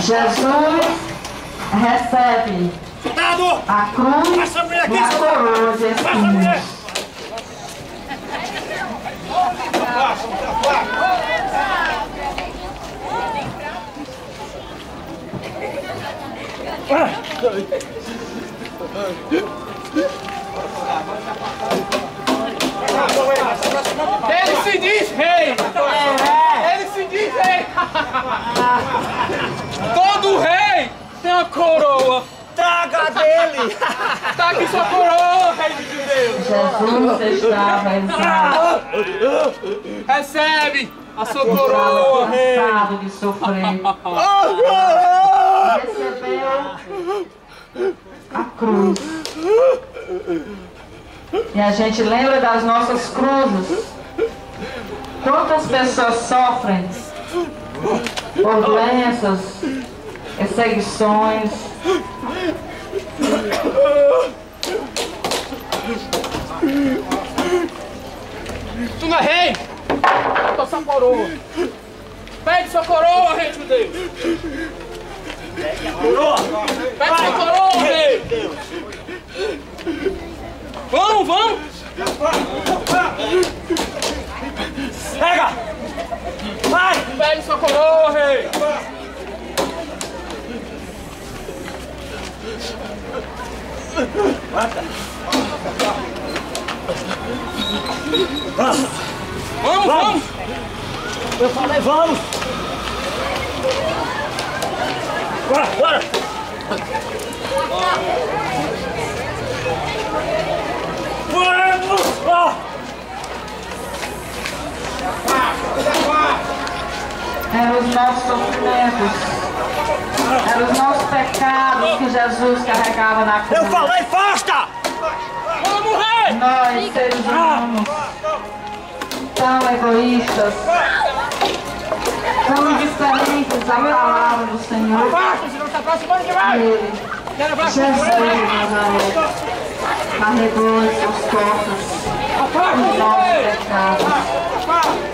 Jesus recebe a cruz e a coroa de espinhos. Ele coroa! Traga dele! Tá aqui sua coroa, rei de Deus! Jesus estava exausto, Recebe a sua estava coroa, rei! cansado de sofrer. Recebeu a cruz. E a gente lembra das nossas cruzes. Quantas pessoas sofrem por doenças, perseguições, Tu não é rei? Tô sua coroa! Pede sua coroa, rei de Deus! Pede sua coroa, rei! Vamos, vamos! Pega! Vai! Pede sua coroa, rei! Vamos! Vamos, vamos! Eu falei, vamos! Bora, bora! Vamos! Ó! eram os nossos sofrimentos, eram os nossos pecados que Jesus carregava na cruz. Eu falei, fasta! Vamos, rei! Nós, seres humanos, tão egoístas, tão diferentes da palavra do Senhor. Basta, senão tá aproximando demais! Ele, Jesus! Nazaré, carregou em seus corpos os nossos pecados.